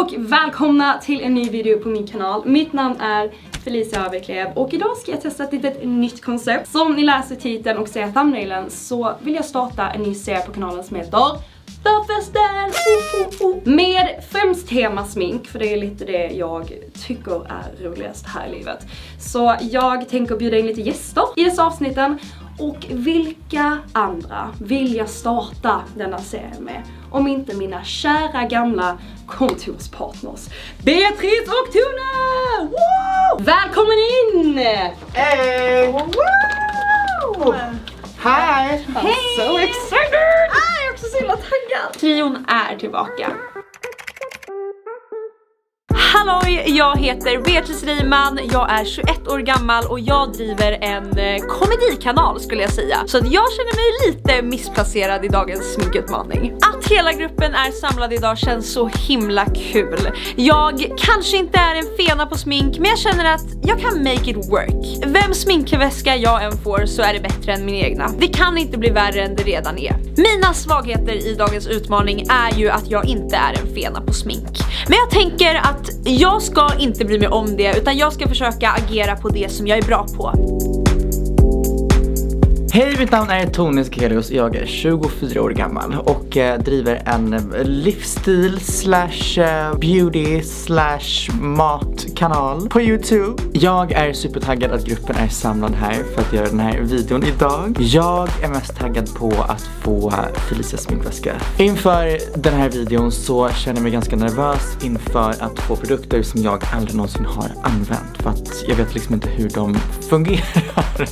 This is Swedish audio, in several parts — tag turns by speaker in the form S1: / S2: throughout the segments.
S1: och välkomna till en ny video på min kanal. Mitt namn är Felicia Överklev och idag ska jag testa ett litet nytt koncept. Som ni läser titeln och ser thumbnailen så vill jag starta en ny serie på kanalen som heter Förfesten! Oh, oh, oh. Med främst tema smink, för det är lite det jag tycker är roligast här i livet. Så jag tänker bjuda in lite gäster i dessa avsnitten och vilka andra vill jag starta denna serie med? Om inte mina kära gamla kontorspartners Beatrice och Tone! Woo! Välkommen in!
S2: Hey!
S1: Woo!
S2: Hi!
S1: Hej! So excited! Ah, jag är också så himla taggad! Trion är tillbaka.
S3: Halloj! Jag heter Beatrice Reimann, jag är 21 år gammal och jag driver en eh, komedikanal skulle jag säga. Så jag känner mig lite missplacerad i dagens sminkutmaning. Att hela gruppen är samlad idag känns så himla kul. Jag kanske inte är en fena på smink men jag känner att jag kan make it work. Vem sminkväska jag än får så är det bättre än min egna. Det kan inte bli värre än det redan är. Mina svagheter i dagens utmaning är ju att jag inte är en fena på smink. Men jag tänker att jag ska inte bry mig om det utan jag ska försöka agera på det som jag är bra på.
S2: Hej, mitt namn är Tony Skelius jag är 24 år gammal och eh, driver en eh, livsstil slash eh, beauty slash matkanal på Youtube. Jag är supertaggad att gruppen är samlad här för att göra den här videon idag. Jag är mest taggad på att få Felicias sminkväska. Inför den här videon så känner jag mig ganska nervös inför att få produkter som jag aldrig någonsin har använt för att jag vet liksom inte hur de fungerar.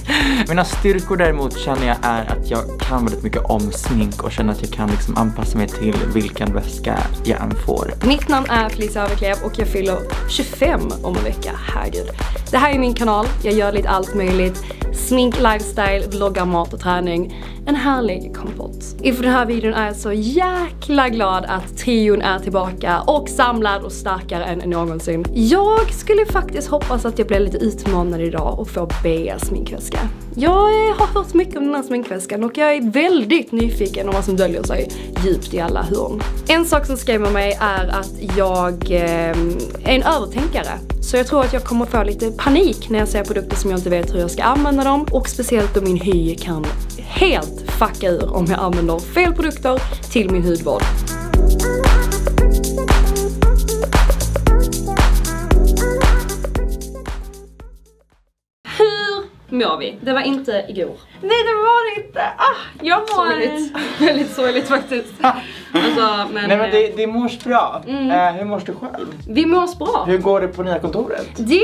S2: Mina styrkor däremot känner jag är att jag kan väldigt mycket om smink och känner att jag kan liksom anpassa mig till vilken väska jag än får.
S1: Mitt namn är Felicia Överklev och jag fyller 25 om en vecka, herregud. Det här är min kanal, jag gör lite allt möjligt. Smink, lifestyle, vloggar, mat och träning. En härlig kompott. Inför den här videon är jag så jäkla glad att trion är tillbaka och samlad och starkare än någonsin. Jag skulle faktiskt hoppas att jag blir lite utmanad idag och får Bea sminkväska. Jag har hört mycket om den här sminkväskan och jag är väldigt nyfiken om vad som döljer sig djupt i alla hörn. En sak som skrämmer mig är att jag eh, är en övertänkare. Så jag tror att jag kommer få lite panik när jag ser produkter som jag inte vet hur jag ska använda dem och speciellt då min hy kan helt fucka ur om jag använder fel produkter till min hudvård. Mår vi. Det var inte igår.
S3: Nej det var det inte! Ah, jag mår...
S1: Sorgligt. Väldigt sorgligt faktiskt. alltså, men,
S2: Nej men det,
S1: eh,
S2: det mors bra.
S1: Mm.
S2: Eh, hur mors du själv?
S1: Vi mår bra.
S2: Hur går det på nya kontoret?
S1: Det,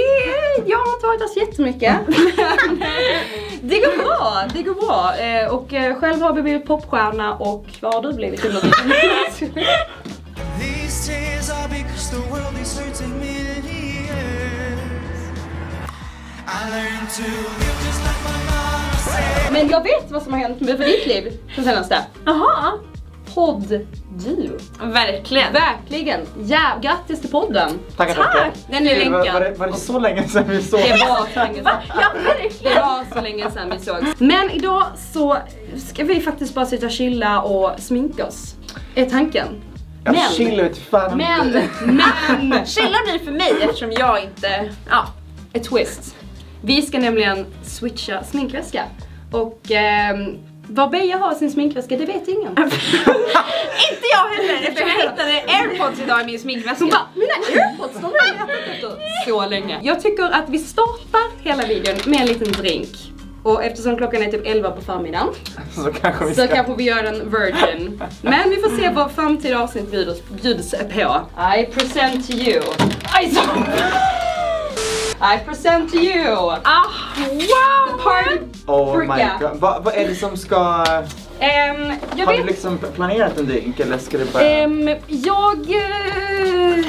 S1: jag har inte varit där så jättemycket. Men, det går bra, det går bra. Eh, och eh, själv har vi blivit popstjärna och vad har du blivit under
S4: I learned to
S1: Men jag vet vad som har hänt med för ditt liv på senaste.
S3: Jaha.
S1: Podd-duo.
S3: Verkligen.
S1: Verkligen. Ja, grattis till podden.
S2: Tackar tackar.
S1: Den är
S2: Gud, var, var,
S1: länkad.
S2: det, var det så länge sedan vi såg?
S1: Det var så länge sedan.
S3: Ja, verkligen.
S1: Det var så länge sedan vi sågs. Men idag så ska vi faktiskt bara sitta och chilla och sminka oss. Är tanken.
S2: Jag
S1: Men-
S2: chillar ut fan
S1: Men, men,
S3: Chilla blir för mig eftersom jag inte... Ja.
S1: ett twist. Vi ska nämligen switcha sminkväska. Och ehm, vad Beja har i sin sminkväska, det vet ingen.
S3: Inte jag heller eftersom jag hittade airpods idag i min
S1: Hon
S3: sminkväska.
S1: bara, mina airpods, de har jag letat efter så länge. Jag tycker att vi startar hela videon med en liten drink. Och eftersom klockan är typ 11 på förmiddagen
S2: Så kanske vi
S1: så
S2: ska...
S1: kanske vi gör en virgin. Men vi får se vad framtida avsnitt bjuds, bjuds på. I present to you. Aj, så. I present to you.
S3: Ah, wow!
S1: The party
S2: Oh my god. Vad vad är det som ska...
S1: Jag
S2: Har du
S1: vet
S2: liksom planerat en drink eller ska det bara...
S1: Ehm, jag... eh,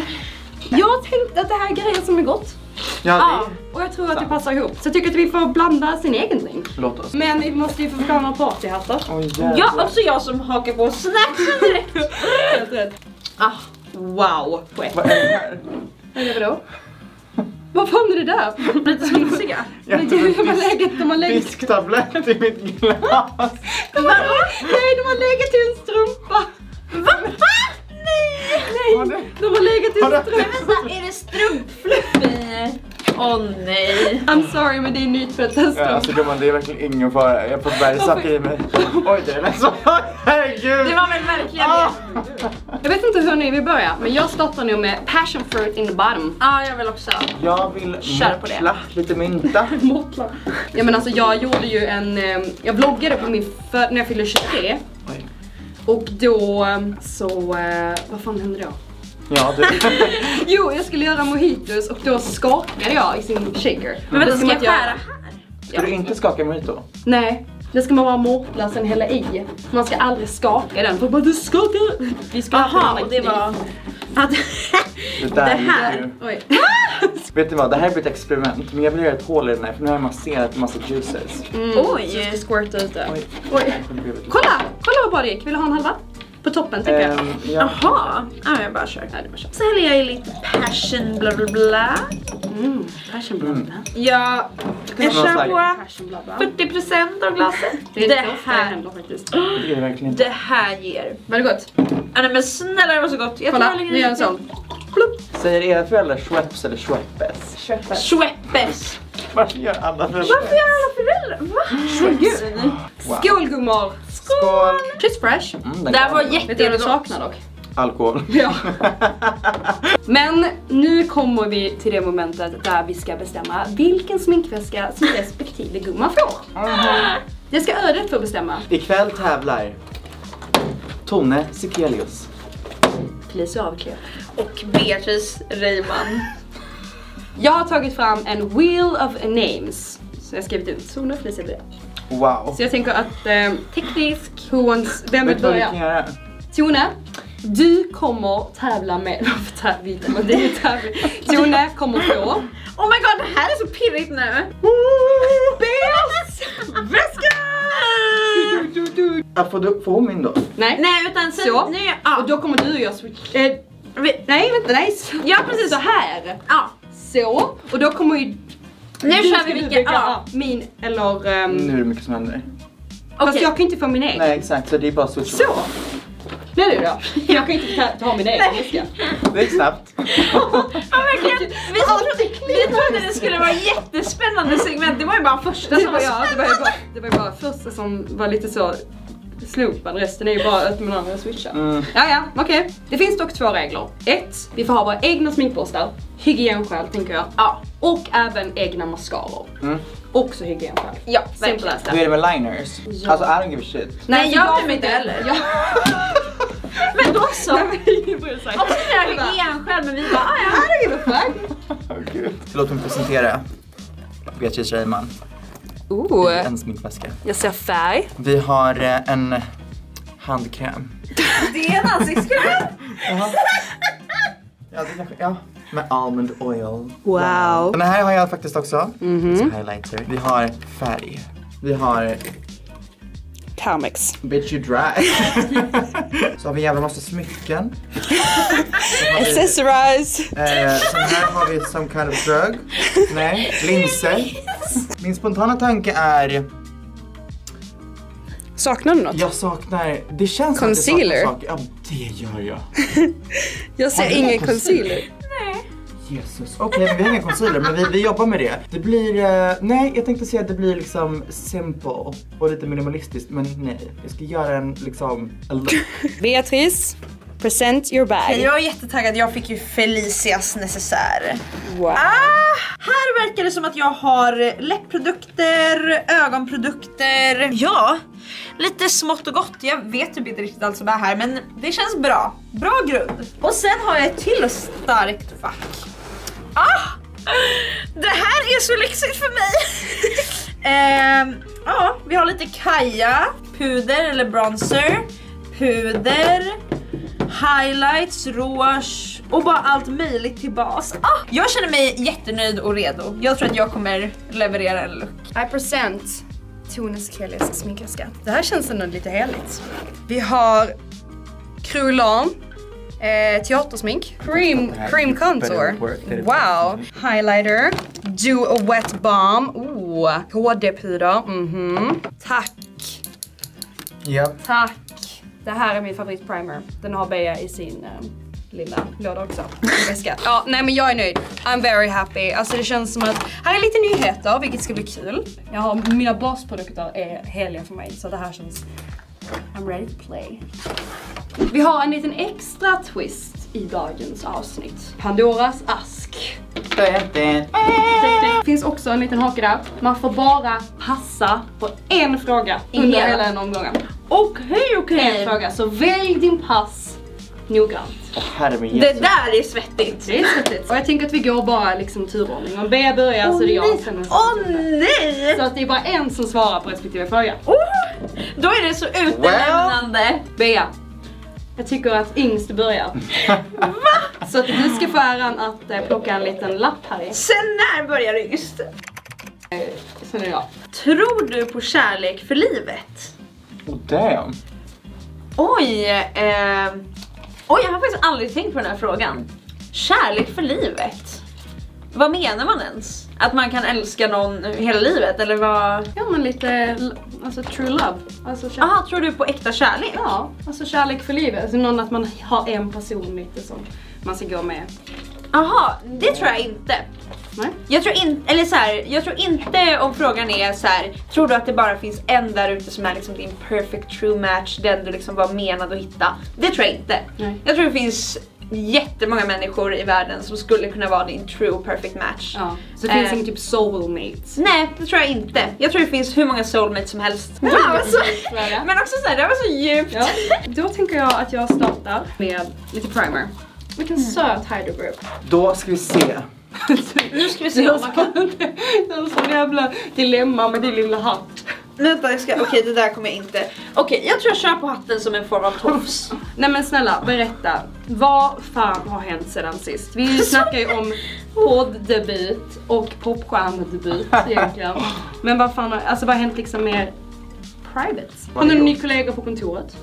S1: jag tänkte att det här är grejer som är gott.
S2: ja, det...
S1: och jag tror att det passar ihop. Så jag tycker att vi får blanda sin egen drink.
S2: Låt oss.
S1: Men vi måste ju få förklara några partyhattar.
S2: Jävlar.
S3: Ja, också jag som hakar på snacksen direkt.
S1: Helt rätt. Ah, wow.
S2: Vad är det här?
S1: Vad är det då? Vad fan är det där?
S3: Lite smutsiga.
S2: Jag
S1: Men gud, de har legat, de har legat...
S2: Fisktablett i mitt glas.
S1: De har, nej, de har legat i en strumpa.
S3: Va? Nej!
S2: Det-
S1: De har legat i
S2: Har det-
S1: strump.
S3: Är det strumpfluff i? Åh nej.
S1: I'm sorry men det är nytvättad
S2: Ja,
S1: strump.
S2: alltså gumman det är verkligen ingen fara. Jag får bergsaker i mig. Oj det är så. Herregud.
S3: Det var väl verkligen
S2: Ah.
S3: det.
S1: Jag vet inte hur ni vill börja men jag startar nog med passion fruit in the bottom.
S3: Ja, jag vill också.
S2: Jag vill
S3: Kör på det.
S2: mortla lite mynta.
S1: Måttlar. Ja men alltså jag gjorde ju en, eh, jag vloggade på min för, när jag fyllde 23
S2: Oj.
S1: och då eh, så, eh, vad fan hände då?
S2: Ja du.
S1: Jo jag skulle göra mojitos och då skakade jag i sin shaker.
S3: Men vänta, ska jag skära här?
S2: Ska du inte skaka mojito?
S1: Nej, det ska man bara mortla sen hälla i. Man ska aldrig skaka den för bara du skakar. Vi skakar den
S3: och det var... Att...
S2: Det,
S3: Det
S2: där
S3: här.
S1: Oj.
S2: Vet du vad, det här blir ett experiment. Men jag vill göra ett hål i den här för nu har jag masserat en massa juices.
S1: Mm,
S3: Oj.
S1: Så jag ska squirta ut det.
S2: Oj.
S1: Oj. Kolla! Kolla vad bra det gick. Vill du ha en halva? På toppen tänker jag.
S2: Ehm, ja.
S3: Jaha, ja, jag bara kör.
S1: Det var kört.
S3: Så häller jag i lite passion bla bla bla.
S1: Mm, passion bla bla.
S3: Jag, jag
S2: Någon
S3: kör på
S1: Passion bla bla.
S3: 40% av glaset.
S1: Det
S3: här.
S2: Det verkligen
S3: det här ger.
S1: Var det gott?
S3: Ja, nej men snälla det var så gott. Jag
S1: Kolla,
S3: jag
S1: nu gör jag en sån.
S2: Säger era föräldrar Schweppes eller Schweppes?
S3: Schweppes.
S2: Varför gör alla föräldrar
S3: Varför gör alla föräldrar? Va?
S1: Gud.
S2: Wow.
S1: Skål gummor!
S2: Skål!
S1: Cheese fresh.
S2: Mm,
S3: Det här var
S2: vara
S1: Vet du vad du
S3: jättegott.
S1: saknar dock?
S2: Alkohol.
S1: Ja. Men nu kommer vi till det momentet där vi ska bestämma vilken sminkväska som respektive gumma får. Det ska ödet få bestämma.
S2: Ikväll tävlar Tone Sekelius.
S1: Please avklä.
S3: Och Beatrice Reimann.
S1: Jag har tagit fram en wheel of names. Så jag har skrivit ut Sona Felicia Bea.
S2: Wow.
S1: Så jag tänker att eh, teknisk, who wants, vem vill börja? Tone, du kommer tävla med, varför tävla, kommer, det är tävling. Tone kommer få
S3: Oh my god, det här är så pirrigt nu.
S1: Beas väska!
S2: Ja, får, du, får hon min då?
S1: Nej.
S3: Nej utan sen,
S1: Så.
S3: nu, ja.
S1: Och då kommer du och jag switch. Eh,
S3: Vi-
S1: nej vänta, nej. så-
S3: Ja, precis.
S1: Så här.
S3: ja.
S1: Så. Och då kommer ju...
S3: Nu
S1: du
S3: kör
S1: ska
S3: vi
S1: du välja,
S3: ja.
S1: Min eller... ehm,
S2: Nu är det mycket som händer.
S1: Fast
S3: Okej.
S1: jag kan inte få min egen.
S2: Nej exakt, så det är bara switch.
S1: Så. Nu du då. Jag kan inte ta, ta min egen väska.
S2: Det gick snabbt.
S3: Ja verkligen. Vi, trodde, vi trodde det skulle vara jättespännande segment, det var ju bara första
S1: Det
S3: som
S1: var,
S3: var
S1: ja, det, var ju bara, det var ju bara första som var lite så slumpen, resten är ju bara att man andra switchar.
S2: Mm.
S1: Ja, ja, okej. Det finns dock två regler. Ett, vi får ha våra egna sminkborstar. Hygienskäl tänker jag.
S3: Ja,
S1: Och även egna mascaror.
S2: Mm.
S1: Också hygienskäl.
S3: ja
S1: as
S2: Hur är det med liners?
S1: Ja.
S2: Alltså I don't give a shit.
S3: Nej,
S1: så
S3: jag bryr mig inte heller.
S1: Ja.
S3: Men då så.
S1: Nej, men ingen bryr sig.
S3: Också när jag hygienskäl men vi bara ah, ja.
S1: I don't give a fuck.
S2: Oh, Gud. Låt mig presentera Beatrice Reimann.
S1: Oh,
S2: En sminkväska.
S1: jag ser färg.
S2: Vi har eh, en handkräm.
S3: Det är en ansiktskräm.
S2: Ja, det kanske, ja. Med almond oil.
S1: Wow.
S2: Den här har jag faktiskt också.
S1: Mhm.
S2: Som highlighter. Vi har färg. Vi har
S1: Carmex.
S2: Bitch you dry. så har vi en jävla massa smycken. Så
S1: Accessorize.
S2: eh, sen här har vi some kind of drug. Nej, linser. Min spontana tanke är,
S1: Saknar du något?
S2: jag saknar, det känns som att jag
S1: Concealer.
S2: saknar saker. Ja, det gör jag.
S1: Jag ser ingen concealer.
S2: Jesus. Okej, men vi har ingen concealer men vi, vi jobbar med det. Det blir, eh, nej jag tänkte säga att det blir liksom simple och lite minimalistiskt men nej. Jag ska göra en liksom, a look.
S1: Beatrice, present your bag.
S3: Jag är jättetaggad, jag fick ju Felicias necessär.
S1: Wow.
S3: Ah, här verkar det som att jag har läppprodukter, ögonprodukter, ja, lite smått och gott. Jag vet typ inte riktigt allt som är här men det känns bra. Bra grund. Och sen har jag ett till starkt fack. Ah! Det här är så lyxigt för mig! Ehm, ja, vi har lite Kaja, puder eller bronzer, puder, highlights, rouge och bara allt möjligt till bas. Ah, jag känner mig jättenöjd och redo. Jag tror att jag kommer leverera en look.
S1: I present Tones Kellys sminkväska. Det här känns ändå lite heligt. Vi har Krulan, eh, teatersmink, cream, cream
S2: better
S1: contour. Wow! Highlighter, do a wet balm, oh, HD-puder, mhm. Tack,
S2: Ja.
S1: tack. Det här är min favoritprimer. Den har Bea i sin eh, lilla låda också. Väska. Ja, nej men jag är nöjd. I'm very happy. Alltså det känns som att här är lite nyheter, vilket ska bli kul. Jag har, mina basprodukter är heliga för mig, så det här känns... I'm ready to play. Vi har en liten extra twist i dagens avsnitt. Pandoras ask. Det finns också en liten hake där. Man får bara passa på en fråga under
S3: hela
S1: den omgången.
S3: Okej okej.
S1: En fråga, så välj din pass noggrant.
S2: Herre min
S3: Det
S2: Jesus.
S3: där är svettigt.
S1: Det är svettigt. Och jag tänker att vi går bara liksom turordning. Om Bea börjar så är det jag sen
S3: Åh nej!
S1: Så att det är bara en som svarar på respektive fråga.
S3: Oh, då är det så utelämnande.
S1: Bea, jag tycker att yngst börjar. Va? Så att du ska få äran att eh, plocka en liten lapp här i.
S3: Sen när börjar just?
S1: Eh, Sen är jag.
S3: Tror du på kärlek för livet?
S2: Oh damn.
S3: Oj, eh, oj jag har faktiskt aldrig tänkt på den här frågan. Kärlek för livet? Vad menar man ens? Att man kan älska någon hela livet eller vad?
S1: Ja men lite, alltså true love. Alltså, kär-
S3: Jaha, tror du på äkta kärlek?
S1: Ja, alltså kärlek för livet. Alltså någon att man har en person lite som man ska gå med.
S3: Jaha, det tror jag inte.
S1: Nej?
S3: Jag tror inte, eller så här, jag tror inte om frågan är så här, tror du att det bara finns en där ute som är liksom din perfect true match, den du liksom var menad att hitta? Det tror jag inte.
S1: Nej.
S3: Jag tror det finns jättemånga människor i världen som skulle kunna vara din true perfect match.
S1: Ja. Så det finns
S3: Eh.
S1: ingen typ soulmates.
S3: Nej, det tror jag inte. Jag tror det finns hur många soulmates som helst. Alltså.
S1: fråga.
S3: Men också såhär, det här var så djupt.
S1: Ja. Då tänker jag att jag startar med lite primer. Vilken söt Hydro Group.
S2: Då ska vi se.
S3: Nu ska vi se om man kan...
S1: Det är sån jävla dilemma med din lilla hatt.
S3: Vänta, jag ska... okej det där kommer jag inte... Okej, jag tror jag kör på hatten som en form av tofs.
S1: Nej men snälla, berätta. Vad fan har hänt sedan sist? Vi snackar ju om poddebut och popstjärnedebut egentligen. Men vad fan har, alltså vad har hänt liksom mer private? Har du en ny kollega på kontoret?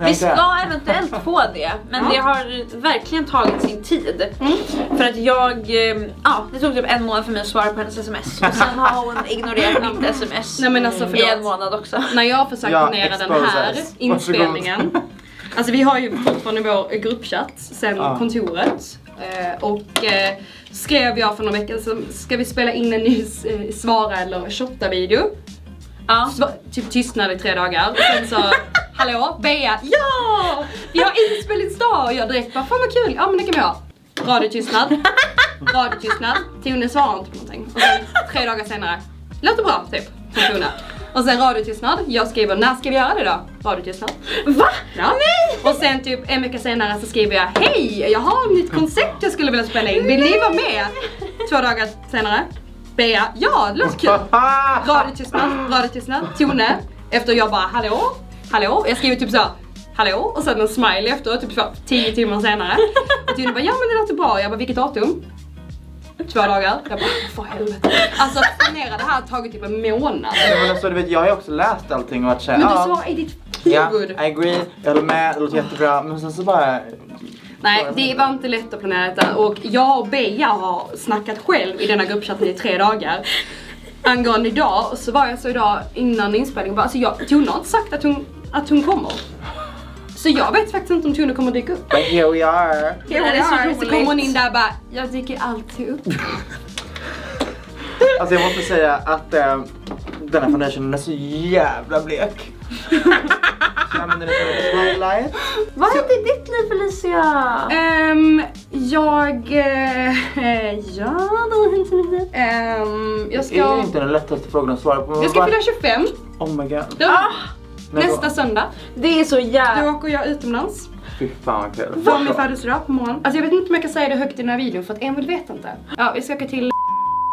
S3: Vi ska eventuellt få det, men
S1: Ja.
S3: det har verkligen tagit sin tid. För att jag, eh, ja det tog typ en månad för mig att svara på hennes sms. Och sen har hon ignorerat mitt sms
S1: Nej men alltså
S3: i en månad också.
S1: När jag har försökt
S2: Ja,
S1: planera den här inspelningen. Alltså vi har ju fortfarande vår gruppchatt sen
S2: Ja.
S1: kontoret. Eh, och eh, skrev jag för några veckor sedan, ska vi spela in en ny eh, svara eller shotta video?
S3: Ja.
S1: Typ tystnad i tre dagar. Och sen så, hallå, Bea, ja! Vi har inspelningsdag! Och jag direkt bara, fan vad kul, ja men det kan vi ha. Radiotystnad, radiotystnad, Tone svarar inte på någonting. Och sen tre dagar senare, låter bra typ, från Tone. Och sen radiotystnad, jag skriver, när ska vi göra det då? Radiotystnad.
S3: Va?
S1: Ja. Och sen typ en vecka senare så skriver jag, hej, jag har ett nytt koncept jag skulle vilja spela in, vill ni vara med? Två dagar senare, Bea, ja det låter kul. Radiotystnad, radiotystnad, Tone. Efter jag bara hallå, hallå. Jag skriver typ så hallå och sen en smiley efteråt typ så 10 timmar senare. Och Tone bara ja men det låter bra. Jag bara vilket datum? Två dagar. Jag bara för helvete. Alltså planera det här tagit typ en månad.
S2: Men alltså, du vet, jag har ju också läst allting och varit såhär,
S1: Men du
S2: ja,
S1: sa i ditt
S2: ja,
S1: huvud.
S2: I agree, jag håller med, det låter jättebra. Men sen så bara...
S1: Nej, det var inte lätt att planera detta och jag och Bea har snackat själv i denna gruppchatten i tre dagar. Angående idag, så var jag så idag innan inspelningen bara, alltså jag, Tone har inte sagt att hon, att hon kommer. Så jag vet faktiskt inte om Tone kommer dyka upp.
S2: But here we are.
S3: Det här är så
S1: så kommer hon in där och bara, jag dyker alltid upp.
S2: Alltså jag måste säga att eh, den här foundationen är så jävla blek. Jag använder highlight.
S3: Vad hände i ditt liv Felicia?
S1: Ehm, jag... eh, ja, det har hänt så mycket. Ehm, jag
S2: Det är
S1: ska...
S2: inte den lättaste frågan att svara på.
S1: Jag ska
S2: bara-
S1: fylla 25
S2: Oh my god.
S1: då,
S3: Ah,
S2: då?
S1: nästa söndag.
S3: det är så
S1: Då
S3: jävla...
S1: åker jag utomlands.
S2: Fy fan vad kul.
S1: På min födelsedag på morgonen. Alltså jag vet inte om jag kan säga det högt i den här videon för att Emil vet inte. Ja, vi ska åka till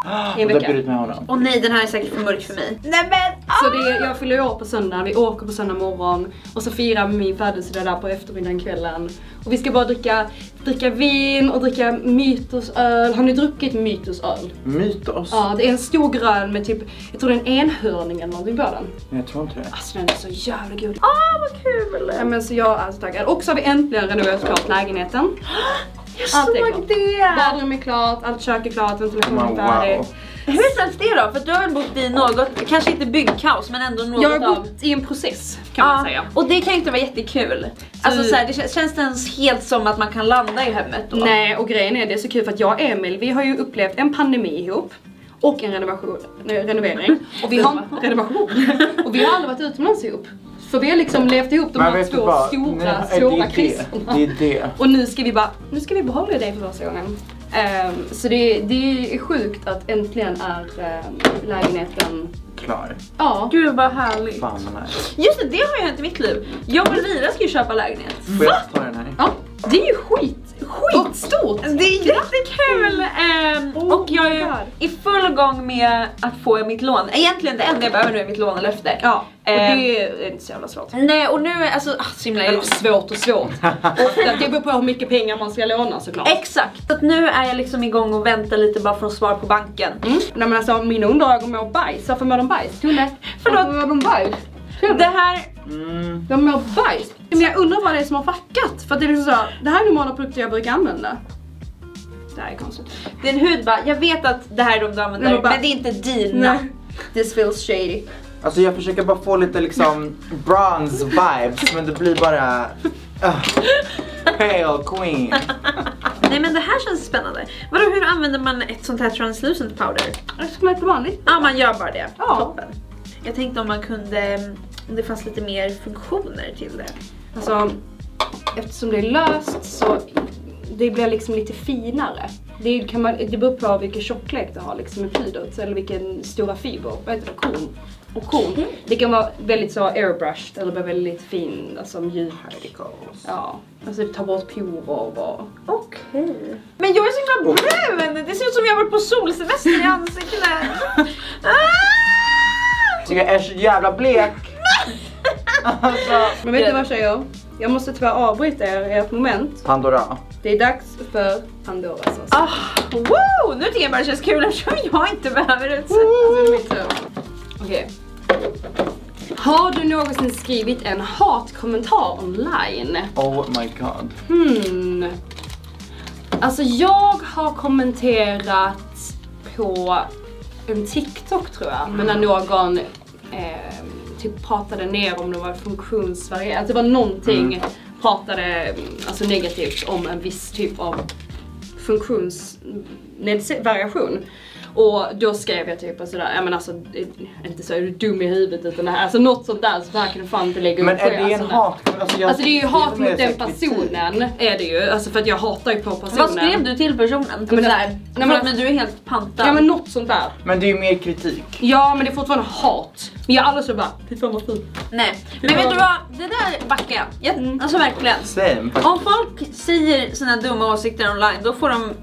S1: i en vecka.
S2: med honom.
S3: Åh nej den här är säkert för mörk för mig. Nej men!
S1: Så det är, jag fyller år på söndag, vi åker på söndag morgon och så firar vi min födelsedag där på eftermiddagen kvällen. Och vi ska bara dricka, dricka vin och dricka mytosöl. Har ni druckit mytosöl?
S2: Mytos?
S1: Ja, det är en stor grön med typ, jag tror det är en enhörning eller någonting på den.
S2: Jag tror inte det.
S1: Alltså den är så jävla god.
S3: Ah vad kul!
S1: Ja, men så jag är så taggad. Och så har vi äntligen renoverat klart lägenheten.
S3: Jag
S1: Allt är
S3: såg
S1: klart.
S3: det!
S1: Badrum är klart, allt kök är klart, ventilationen är färdig.
S2: wow.
S3: Hur känns det då? För du har väl bott i något, kanske inte byggkaos men ändå något
S1: Jag har
S3: av...
S1: bott i en process kan man säga.
S3: och det kan ju inte vara jättekul. Alltså så här, det känns, känns det ens helt som att man kan landa i hemmet då?
S1: Nej och grejen är det är så kul för att jag och Emil vi har ju upplevt en pandemi ihop och en renovation, nej, renovering. Och vi har, renovation. Och vi har aldrig varit utomlands ihop. För vi har liksom levt ihop de
S2: Men
S1: här två
S2: vad?
S1: stora,
S2: Nej,
S1: svåra
S2: det är det.
S1: kriserna.
S2: Det är det.
S1: Och nu ska vi bara, nu ska vi behålla det för första gången. Ehm, så det, det är sjukt att äntligen är ehm, lägenheten,
S2: Klar.
S1: ja.
S3: Gud vad härligt.
S2: Fan vad nice.
S3: Just det, det har ju hänt i mitt liv. Jag och Elvira ska ju köpa lägenhet.
S2: Får jag ta den här?
S1: Ja, det är ju skit, skitstort!
S3: Det är jättekul! Ehm,
S1: Oh
S3: och jag är i full gång med att få mitt lån. Egentligen det enda jag behöver nu är mitt lånelöfte.
S1: Ja, och
S3: Ehm,
S1: det är inte så jävla svårt.
S3: Nej och nu är alltså ah, så himla
S1: Eller svårt och svårt. Ofta, det beror på hur mycket pengar man ska låna såklart.
S3: Exakt! Så att nu är jag liksom igång och väntar lite bara för att svara på banken.
S1: Mm. Nej men alltså mina underögon mår bajs. Varför mår de bajs? Tunne?
S3: Förlåt.
S1: Varför mår de bajs?
S3: Det här,
S2: Mm.
S1: De mår bajs. Men jag undrar vad det är som har fuckat. För att det är liksom så, det här är normala produkter jag brukar använda. Det här är konstigt.
S3: din hud bara, jag vet att det här är de du använder
S1: Men bara-
S3: men det är inte dina.
S1: Nej. This feels shady.
S2: Alltså jag försöker bara få lite liksom bronze vibes men det blir bara... Uh, pale queen.
S3: Nej men det här känns spännande. Vadå hur använder man ett sånt här translucent powder?
S1: Ska lite vanligt.
S3: Ja man gör bara det.
S1: Ja.
S3: Toppen. Jag tänkte om man kunde, om det fanns lite mer funktioner till det.
S1: Alltså, eftersom det är löst så det blir liksom lite finare. Det, kan man, det beror på vilken tjocklek du har liksom i pudret eller vilken stora fiber, vad heter det, korn. Och korn. Det kan vara väldigt så airbrushed eller bara väldigt fin, alltså mjuk. Ja, alltså ta bort porer och bara.
S3: Okej. Men jag är så himla brun! Det ser ut som jag har varit på solsemester i ansiktet. ah!
S2: Jag är så jävla blek. Alltså.
S1: Men vet du vad tjejer? Jag måste tyvärr avbryta er i ett moment.
S2: Pandora.
S1: Det är dags för Pandoras sås.
S3: Ah, wow! Nu tycker jag bara det känns kul eftersom jag inte behöver utsätta.
S1: Alltså. Okej. Har du någonsin skrivit en hatkommentar online?
S2: Oh my god.
S1: Hmm. Alltså jag har kommenterat på en TikTok tror jag, men när någon eh, typ pratade ner om det var funktionsvarierande, alltså det var någonting, pratade mm, alltså negativt om en viss typ av funktionsvariation. Och då skrev jag typ sådär, ja men alltså, inte så är du dum i huvudet utan det här, alltså något sånt där så det här kan du fan inte lägga
S2: Men
S1: upp
S2: är
S1: själv,
S2: det en
S1: alltså,
S2: hat? Alltså, jag,
S1: Alltså det är ju hat
S2: det är
S1: mot den
S2: kritik.
S1: personen, är det ju. Alltså för att jag hatar ju på personen.
S3: Vad skrev du till personen? Typ
S1: men
S3: såhär,
S1: nej,
S3: men,
S1: men-
S3: men du är helt pantad.
S1: Ja men något sånt där.
S2: Men det är ju mer kritik.
S1: Ja men det är fortfarande hat. Men jag är aldrig så bara, fy fan vad fint.
S3: Nej. Men vet du vad? Det där backar jag. jag
S1: Mm.
S3: alltså verkligen.
S2: Same.
S3: Om folk säger sina dumma åsikter online då får de,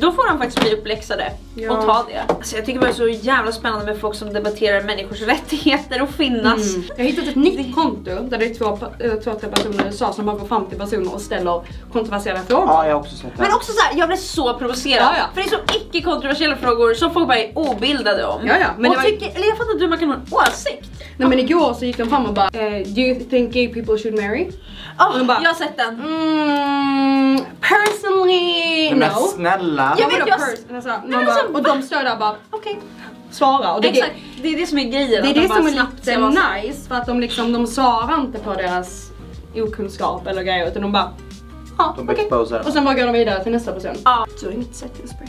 S3: då får de faktiskt bli uppläxade
S1: Ja.
S3: och ta det. Alltså jag tycker det är så jävla spännande med folk som debatterar människors rättigheter och finnas.
S1: Mm. Jag har hittat ett nytt konto där det är två, eh, två tre personer i USA som bara går fram till personer och ställer kontroversiella frågor.
S2: Ja, jag har också sett det.
S3: Men också så här, jag blir så provocerad.
S1: Ja, ja.
S3: För det är så icke kontroversiella frågor som folk bara är obildade om.
S1: Ja, ja, men
S3: och
S1: det var-
S3: tycker, eller jag fattar inte hur man kan ha en åsikt.
S1: Nej men igår så gick de fram och bara, eh, do you think gay people should marry?
S3: Oh,
S1: bara-
S3: jag har sett den.
S1: Mm, personally
S2: Men
S1: no.
S2: Snälla.
S3: Jag
S1: Ja,
S3: vet, jag-
S1: alltså,
S3: Men
S1: bara,
S3: alltså,
S1: och de står där bara, okej. Svara. Och det,
S3: Exakt, det är det som är grejen.
S1: Det är
S3: de
S1: det
S3: bara
S1: som är lite nice för att de liksom, de svarar inte på deras okunskap eller grejer utan de bara Ja,
S2: De
S1: okej.
S2: exposar.
S1: Och sen bara går de vidare till nästa person.
S3: Ja.
S1: Du har inget setting spray.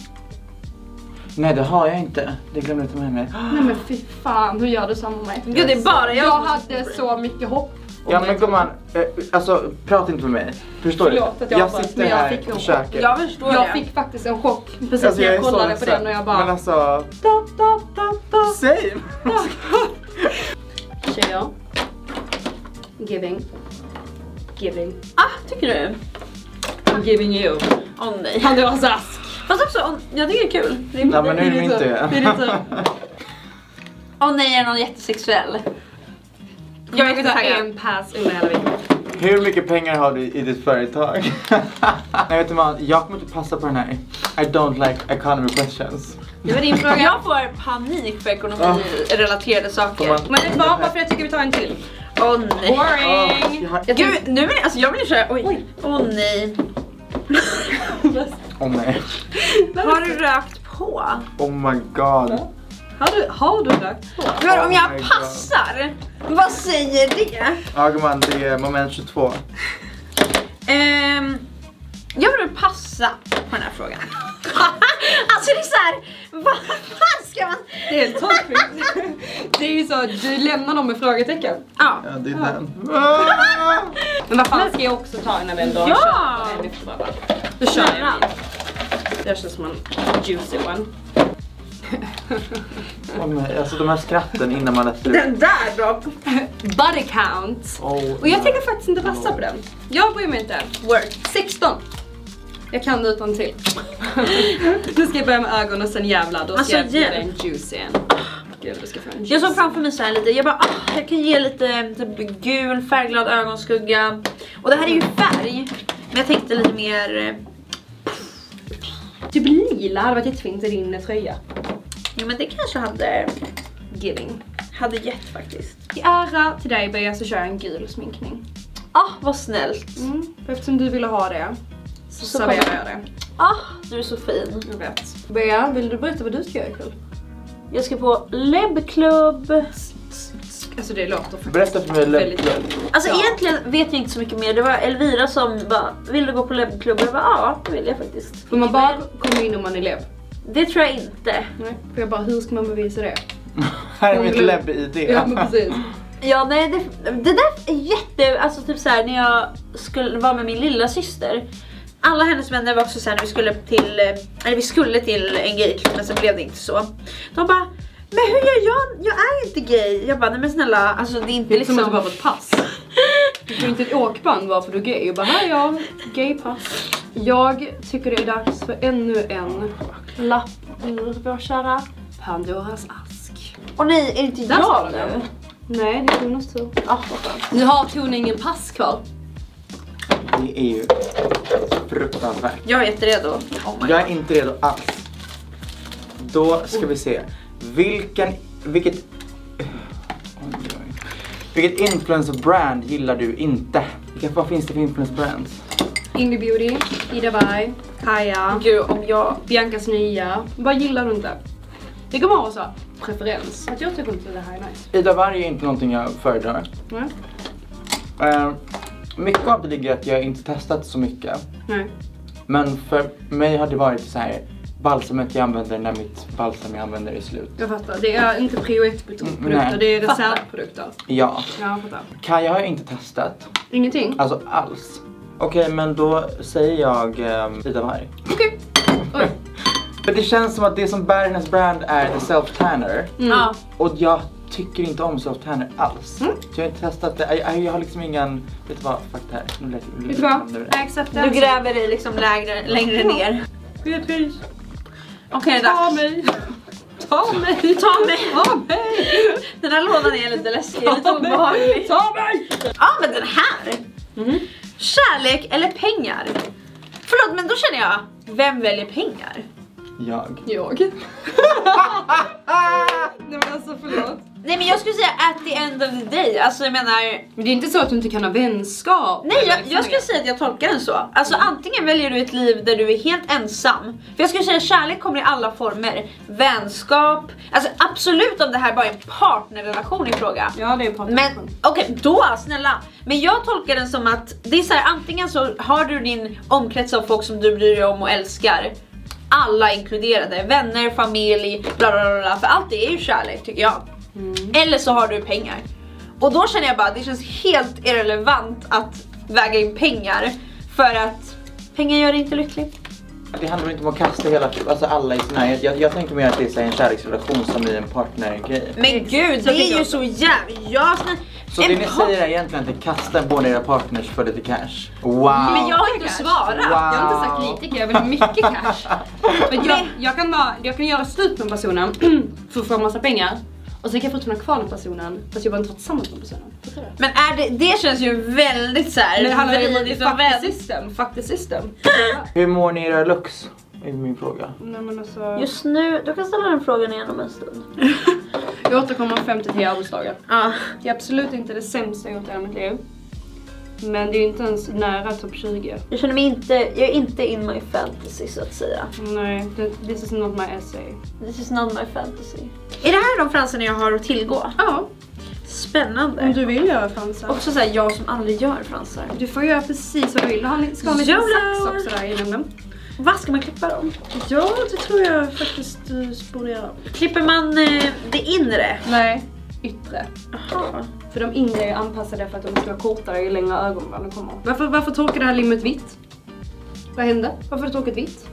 S2: Nej det har jag inte. Det glömde jag ta med mig.
S1: Nej men fy fan, hur gör du samma med mig?
S3: Gud det är bara jag,
S1: Jag hade så mycket hopp.
S2: Ja
S1: det.
S2: men gumman, eh, alltså prata inte med mig. Förstår
S1: Förlåt
S2: du?
S1: att jag
S2: Jag
S1: avbröt,
S2: sitter
S1: jag
S2: här
S1: fick
S2: och
S1: en chock.
S2: försöker.
S3: Jag förstår
S1: Jag
S3: det.
S1: fick faktiskt en chock precis
S2: Alltså,
S1: när jag
S2: så
S1: kollade på den och jag bara
S2: Men alltså,
S1: da, da, da, da.
S2: same!
S1: Tjejer. Giving. Giving.
S3: Ah, tycker du?
S1: I'm giving you.
S3: Åh nej.
S1: Pandoras ask.
S3: Fast också, jag tycker det är kul. Det är,
S2: Nej men nu är det
S1: Det är
S2: tur.
S1: din tur.
S3: Åh nej, är det någon jättesexuell?
S1: Jag vill ta en pass under hela veckan.
S2: Hur mycket pengar har du i ditt företag? Nej vet du vad, jag kommer inte passa på den här. I don't like economy questions.
S1: Det var din fråga.
S3: Jag får panik för ekonomi-relaterade saker.
S2: Man-
S1: Men det var bara för jag tycker vi tar en till.
S3: Åh nej.
S2: Åh,
S1: Boring!
S2: jag har-
S1: Jag
S3: Gud, nu vill alltså jag vill ju köra, oj.
S1: Oj.
S3: Åh nej.
S2: Oh nej.
S3: Har du rökt på?
S2: Oh my god.
S1: Har du, har du lagt på?
S3: Men om
S2: Oh
S3: jag
S2: God.
S3: passar, vad säger det?
S2: Ja gumman, det är moment 22.
S3: Ehm, jag vill passa på den här frågan. alltså det är såhär, vad fan ska man...
S1: Det är helt toppen. Det är ju så du lämnar dem med frågetecken.
S3: Ja.
S2: Ja, det är den. Ah!
S1: Men vad fan ska jag också ta
S3: Ja!
S1: kör en efter varandra? Då kör jag. Det känns som en juicy one.
S2: Nej, alltså de här skratten innan man läser ut.
S3: Den där då?
S1: Body count.
S2: Oh,
S1: Och jag tänker faktiskt inte passa på den. Jag bryr mig inte.
S3: Word.
S1: 16. Jag kan det utan till. nu ska jag börja med ögon och sen jävlar då ska
S3: Alltså,
S1: jag ge dig en juicy en. Gud du ska få en juicy.
S3: Jag såg framför mig så här lite, jag bara ah, jag kan ge lite typ, gul färgglad ögonskugga. Och det här är ju färg, men jag tänkte lite mer, eh,
S1: Typ lila hade varit jättefint i din tröja.
S3: Ja men det kanske hade,
S1: Giving.
S3: hade gett faktiskt.
S1: I ära till dig Bea så kör jag en gul sminkning.
S3: Ah vad snällt.
S1: Mm. för Eftersom du ville ha det så,
S3: Så
S1: serverar jag det.
S3: Ah du är så fin.
S1: Jag vet. Bea, vill du berätta vad du ska göra ikväll?
S3: Jag ska på Lebklubb.
S1: Alltså det låter faktiskt
S2: Berätta för mig
S1: väldigt
S2: lätt.
S3: Alltså
S1: Ja.
S3: egentligen vet jag inte så mycket mer. Det var Elvira som bara, vill du gå på Lebklubb? Jag bara, ja det vill jag faktiskt.
S1: Får man bara komma in om man är elev?
S3: Det tror jag inte.
S1: Nej. För jag bara, hur ska man bevisa det?
S2: Här är mitt lebb-id.
S1: Ja men precis.
S3: Ja nej det, det där är jätte, alltså typ såhär när jag skulle vara med min lilla syster. Alla hennes vänner var också såhär när vi skulle till, eh, eller vi skulle till en gayklubb men sen blev det inte så. De bara, men hur gör jag? Jag är inte gay. Jag bara, nej men snälla alltså det är inte
S1: Det är som
S3: liksom.
S1: att du bara får ett pass. Du får inte ett åkband bara för du är gay och bara här är jag, gaypass. Jag tycker det är dags för ännu en lapp ur vår kära Pandoras ask.
S3: Och nej är det inte
S1: Där
S3: jag nu?
S1: Nej, det är Tonas tur.
S3: Ah.
S1: Nu har Tone ingen pass kvar.
S2: Det är ju fruktansvärt.
S3: Jag är jätteredo. Oh my
S2: Jag är inte redo alls. Då ska vi se. Vilken, vilket... Vilket influencer brand gillar du inte? Vilka, vad finns det för influencer brands?
S1: Indie Beauty, Ida Berg, Kaja,
S3: Gud om jag
S1: Biancas nya. Vad gillar du inte? Det kan vara så preferens. Att jag tycker inte det här är nice.
S2: Ida Warg är inte någonting jag föredrar.
S1: Nej.
S2: Eh, mycket av det ligger att jag inte testat så mycket.
S1: Nej.
S2: Men för mig har det varit så här balsamet jag använder när mitt balsam jag använder är slut.
S1: Jag fattar. Det är inte prio 1 produkter, det är reservprodukter.
S2: Ja.
S1: Ja, jag fattar.
S2: Kaja har jag inte testat.
S1: Ingenting?
S2: Alltså alls. Okej, men då säger jag um, Ida Warg.
S1: Okej. Oj.
S2: För det känns som att det som bär hennes brand är the self tanner.
S1: Mm.
S3: Ja.
S2: Och jag tycker inte om self tanner alls.
S1: Mm.
S2: Så jag har inte testat det. Jag, jag har liksom ingen... Vet du vad? Fuck det här. Nu lät-
S1: Vet du vad?
S2: nu-
S1: I accept
S3: Du gräver dig liksom lägre, längre ner.
S1: Beatrice,
S3: Okej är
S1: ta mig. Ta mig.
S3: Ta mig.
S1: Ta mig.
S3: Den här lådan är lite läskig, lite
S1: Ta mig.
S3: obehaglig.
S1: Ta mig.
S3: Ja men den här!
S1: Mhm.
S3: Kärlek eller pengar? Förlåt men då känner jag, vem väljer pengar?
S2: Jag.
S1: Jag. Nej men alltså förlåt.
S3: Nej men jag skulle säga at the end of the day, alltså jag menar
S1: Men det är inte så att du inte kan ha vänskap.
S3: Nej jag, jag skulle säga att jag tolkar den så. Alltså antingen väljer du ett liv där du är helt ensam. För jag skulle säga kärlek kommer i alla former. Vänskap, alltså absolut om det här bara är en partnerrelation i fråga.
S1: Ja det är en
S3: Men okej, då snälla. Men jag tolkar den som att det är så här, antingen så har du din omkrets av folk som du bryr dig om och älskar. Alla inkluderade, vänner, familj, bla bla bla, bla för allt det är ju kärlek tycker jag. Eller så har du pengar. Och då känner jag bara att det känns helt irrelevant att väga in pengar för att pengar gör dig inte lycklig.
S2: Det handlar inte om att kasta hela, alltså alla i sin närhet. Jag, jag tänker mer att det är en kärleksrelation som i en partnergrej.
S3: Men gud, det är ju så jävla... Ja, snä...
S2: Så
S3: en
S2: det ni säger är egentligen att ni kastar båda era partners för lite cash? Wow!
S3: Men jag har inte svarat.
S2: Wow.
S1: Jag har inte sagt lite, jag vill ha mycket cash. Men jag, jag, kan bara, jag kan göra slut med personen för att få en massa pengar. Och sen kan jag fortfarande ha kvar den personen fast jag behöver inte vara tillsammans med personen. Du?
S3: Men är det, det känns ju väldigt så här.
S1: Men det handlar ju om fuck the system, fuck the system.
S2: Hur mår ni i era looks? Är min fråga.
S1: Nej men alltså.
S3: Just nu, du kan ställa den frågan igen om en stund.
S1: Jag återkommer om 50 till arbetsdagar.
S3: Ja.
S1: Det är absolut inte det sämsta jag gjort i hela mitt liv. Men det är ju inte ens nära topp 20.
S3: Jag känner mig inte, jag är inte in my fantasy så att säga.
S1: Nej, this is not my essay.
S3: This is not my fantasy. Är det här de fransarna jag har att tillgå?
S1: Ja,
S3: Spännande.
S1: om du vill göra fransar.
S3: Också såhär jag som aldrig gör fransar.
S1: Du får göra precis vad du vill. Du ska ha en liten sax också där i munnen.
S3: Vad ska man klippa dem?
S1: Ja, det tror jag faktiskt du göra.
S3: Klipper man eh, det inre?
S1: Nej, yttre.
S3: Jaha.
S1: För de inre är anpassade för att de ska vara kortare ju längre ögonbrynen kommer. Varför, varför torkar det här limmet vitt? Vad hände? Varför har du torkat vitt?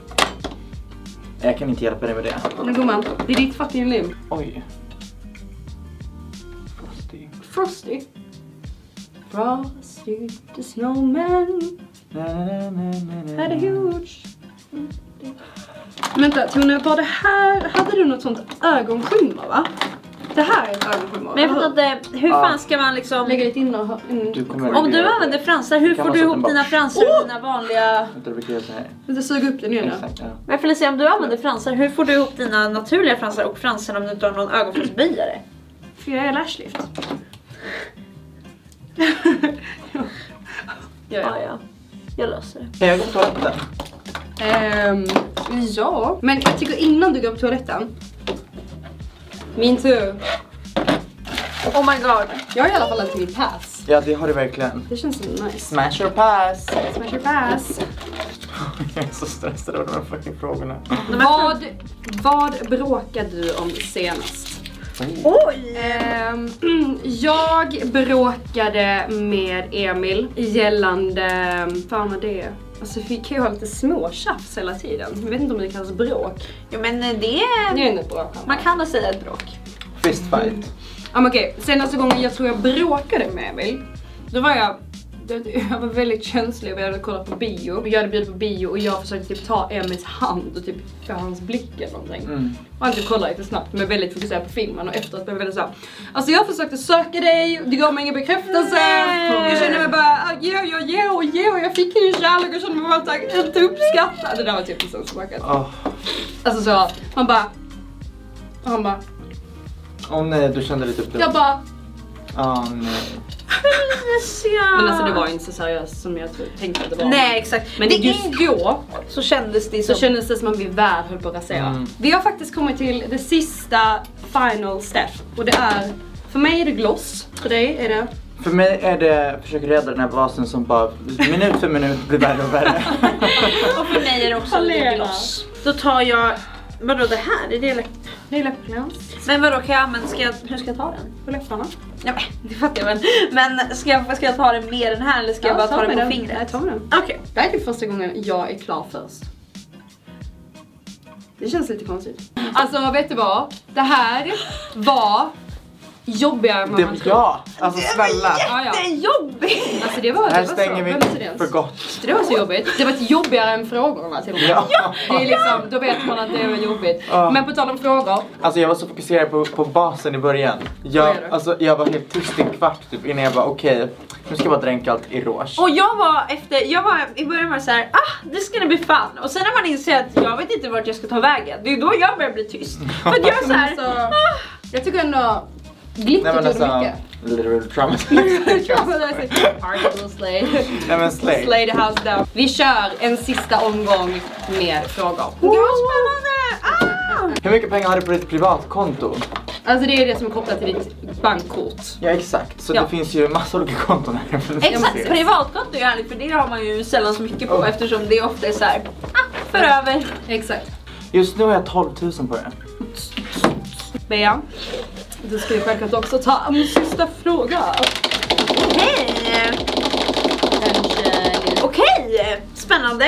S2: Jag kan inte hjälpa dig med det.
S1: Men gumman, det är ditt fucking lim.
S2: Oj. Frosty.
S1: Frosty. Frosty the snowman
S2: Na, na, na, na, na.
S1: had a huge... Vänta Tone, var det här... Hade du något sånt ögonskimmer va? Det här är ett ögonskimmer.
S3: Men jag fattar inte, hur fan ska man liksom...
S1: Lägga lite in och... Mm.
S2: Du kommer
S3: Om du använder fransar, hur får du ihop dina fransar och dina vanliga...
S2: Vänta, vi kan göra så här.
S1: Vänta, suga upp den igen nu.
S2: Exakt, ja.
S3: Men Felicia, om du använder fransar, hur får du ihop dina naturliga fransar och fransarna om du inte har någon ögonfransböjare?
S1: För jag är lashlift. ja,
S3: Ja,
S1: ja.
S3: ja. Jag löser det.
S2: Kan jag gå på toaletten?
S1: Ehm, ja, men jag tycker innan du går på toaletten. Min tur.
S3: Oh my god.
S1: Jag har i alla fall inte min pass.
S2: Ja, det har du verkligen.
S1: Det känns så nice.
S2: Smash or pass!
S1: Smash your pass.
S2: jag är så stressad av de här fucking frågorna.
S1: Vad, vad bråkade du om senast?
S3: Oj!
S1: Ehm, jag bråkade med Emil gällande, fan vad det är. Alltså vi kan ju ha lite småtjafs hela tiden. Jag vet inte om det kallas bråk.
S3: Jo men det
S1: Det
S3: är...
S1: ändå ett bråk.
S3: Man kan väl säga ett bråk.
S2: Fistfight.
S1: Ja men okej, senaste gången jag tror jag bråkade med Emil, då var jag jag var väldigt känslig och vi hade kollat på bio. Jag hade bjudit på bio och jag försökte typ ta Emils hand och typ få hans blick eller någonting.
S2: Mm.
S1: Och han typ kollade lite snabbt men väldigt fokuserad på filmen och efteråt blev jag väldigt såhär Alltså jag försökte söka dig, du gav mig ingen bekräftelse.
S3: Nej.
S1: Jag kände mig bara, ah, jo, jo, jo, jo, jag fick ingen kärlek och kände mig bara inte uppskattad. Det där var typ så smakat.
S2: Åh
S1: Alltså så, han bara, och han bara,
S2: Åh nej, du kände lite upp
S1: jag bara
S2: Åh nej.
S3: Felicia!
S1: Men alltså det var inte så seriöst som jag tänkte att det var.
S3: Nej exakt.
S1: Men
S3: det
S1: just
S3: är,
S1: då
S3: så kändes det
S1: så
S3: som...
S1: kändes det som att min värld höll på att rasera.
S2: Mm.
S1: Vi har faktiskt kommit till det sista final step och det är, för mig är det gloss, för dig är det
S2: För mig är det försöka rädda den här vasen som bara minut för minut blir värre och värre.
S3: Och för mig är det också lite gloss. Då tar jag... Vadå det här? Är det
S1: det är läppglans
S3: Men vadå kan jag använda... Ska jag... Hur ska jag ta den?
S1: på läpparna.
S3: Nej men det fattar jag väl. Men ska jag, ska jag ta den med den här eller ska jag bara ta,
S1: med
S3: den på
S1: Nej,
S3: fingret?
S1: ta med den.
S3: Okej.
S1: Det här är typ första gången jag är klar först. Det känns lite konstigt. Alltså vet du vad? Det här var jobbigare än vad man tror.
S2: ja, alltså snälla.
S3: Det är jobbigt!
S1: Alltså det var,
S2: Här
S1: det var
S2: stänger
S1: så.
S2: vi för gott.
S1: Det var så jobbigt. Det var jobbigare än frågorna till och med.
S2: Ja.
S1: Det är liksom, då vet man att det var jobbigt.
S2: Ja.
S1: Men på tal om frågor.
S2: Alltså jag var så fokuserad på, på basen i början. Jag, alltså, jag var helt tyst i en kvart typ innan jag bara okej, nu ska jag bara dränka allt i rouge.
S3: Och jag var efter, jag var i början var så här, ah this gonna be fun. Och sen när man inser att jag vet inte vart jag ska ta vägen, det är då jag börjar bli tyst. För att jag är så här,
S1: Alltså,
S3: ah,
S1: jag tycker ändå
S2: men
S1: gjorde
S2: alltså,
S1: mycket.
S2: literal trauma.
S1: Article slay.
S2: Nej men slay.
S1: Slay the house down. Vi kör en sista omgång med frågor.
S3: Gud vad spännande! Ah!
S2: Hur mycket pengar har du på ditt privatkonto?
S1: Alltså det är det som är kopplat till ditt bankkort.
S2: Ja exakt, så
S1: Ja.
S2: det finns ju massa olika konton här.
S3: Exakt, privatkonto är härligt för det har man ju sällan så mycket på eftersom det ofta är så här, ah, för över.
S1: Exakt.
S2: Just nu har jag 12 000 på det.
S1: Bea, du ska ju självklart också ta en sista fråga.
S3: Hej! Okej, spännande.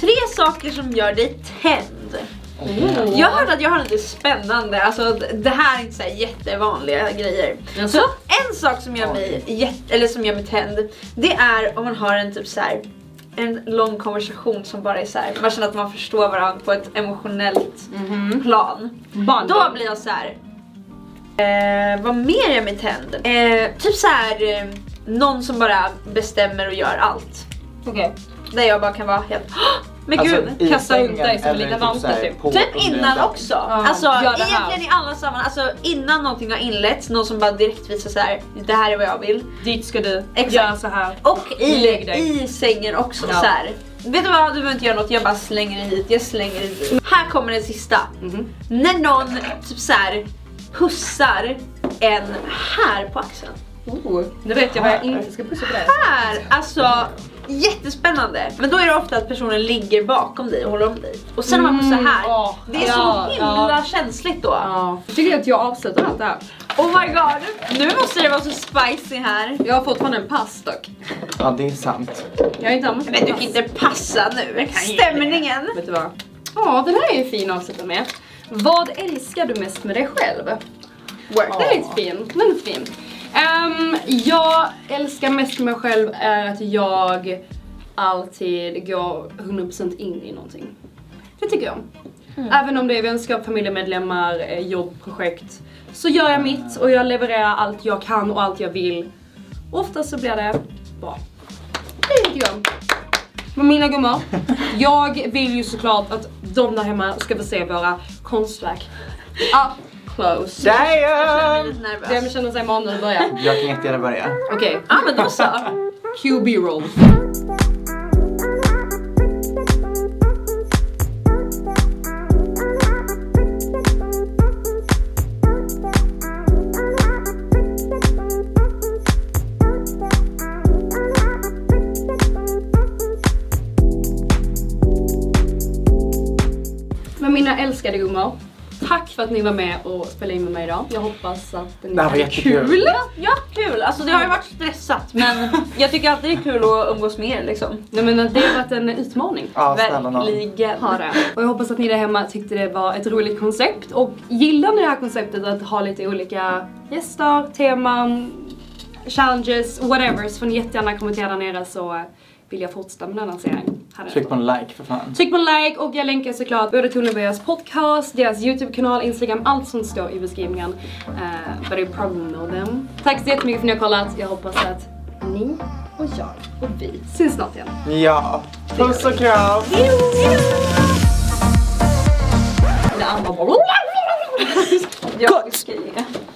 S3: Tre saker som gör dig tänd.
S1: Oh.
S3: Jag hörde att jag har lite spännande, alltså det här är inte så jättevanliga grejer.
S1: Jaså?
S3: Så en sak som gör mig, jätte, eller som gör mig tänd, det är om man har en typ så här en lång konversation som bara är så här, man känner att man förstår varandra på ett emotionellt plan.
S1: Band.
S3: Då blir jag så här. Eh, vad mer gör mig tänd? Eh, typ så här eh, någon som bara bestämmer och gör allt.
S1: Okej.
S3: Där jag bara kan vara helt "Åh, Men
S2: Alltså,
S3: gud,
S2: i
S1: kasta runt
S2: sängen
S1: dig som en
S2: eller
S1: liten
S2: typ
S1: vante,
S2: så här
S1: typ.
S3: Typ
S2: en
S3: innan också.
S1: Ja,
S3: alltså
S1: det
S3: egentligen i alla sammanhang, alltså innan någonting har inletts, någon som bara direkt visar så här. det här är vad jag vill.
S1: Dit ska du,
S3: Exakt.
S1: gör så här.
S3: Och i, i sängen också
S1: Ja.
S3: så här. Vet du vad, du behöver inte göra något, jag bara slänger dig hit, jag slänger dig dit. Här kommer den sista.
S1: Mhm.
S3: När någon typ så här pussar en här på axeln.
S1: Oh, nu vet jag vad jag inte ska pussa på dig.
S3: Här, alltså jättespännande. Men då är det ofta att personen ligger bakom dig och håller om dig. Och sen när man pussar här,
S1: åh,
S3: det är
S1: ja,
S3: så himla
S1: ja.
S3: känsligt då.
S1: Ja. Jag tycker att jag avslutar allt det här.
S3: Oh my god, nu måste det vara så spicy här.
S1: Jag har fortfarande en pass dock.
S2: Ja det är sant.
S1: Jag har inte använt
S3: Men du kan inte passa nu, stämningen.
S1: Vet du vad? Ja, den här är ju fin att avsluta med. Vad älskar du mest med dig själv?
S3: Work.
S1: Den är lite fin. Den är lite fin. Ehm, jag älskar mest med mig själv är att jag alltid går 100% in i någonting. Det tycker jag om. Även om det är vänskap, familjemedlemmar, eh, jobbprojekt. Så gör jag mitt och jag levererar allt jag kan och allt jag vill. Oftast så blir det bra. Det tycker jag om. Men mina gummor, jag vill ju såklart att de där hemma ska få se våra konstverk. Up close.
S2: Damn!
S3: Lite nervös.
S1: Vem känner sig manad att börja?
S2: Jag kan jättegärna börja.
S1: Okej,
S3: Ja men då så.
S1: QB-roll. Men älskade gummor, tack för att ni var med och spelade in med mig idag. Jag hoppas att ni
S2: Det här var jättekul.
S1: kul.
S3: Ja kul, alltså det har ju varit stressat men jag tycker alltid det är kul att umgås med er liksom.
S1: Nej men det har varit en utmaning.
S2: Ja.
S3: Verkligen.
S1: ha det. Och jag hoppas att ni där hemma tyckte det var ett roligt koncept och gillar ni det här konceptet att ha lite olika gäster, teman, challenges, whatever så får ni jättegärna kommentera där nere så vill jag fortsätta med den här serien. Här
S2: Tryck på en like för fan.
S1: Tryck på en like och jag länkar såklart både Beas podcast, deras YouTube-kanal, Instagram, allt som står i beskrivningen. Uh, but I probably know them. Tack så jättemycket för att ni har kollat. Jag hoppas att ni och jag och vi syns snart igen.
S2: Ja. Puss och kram.
S1: Det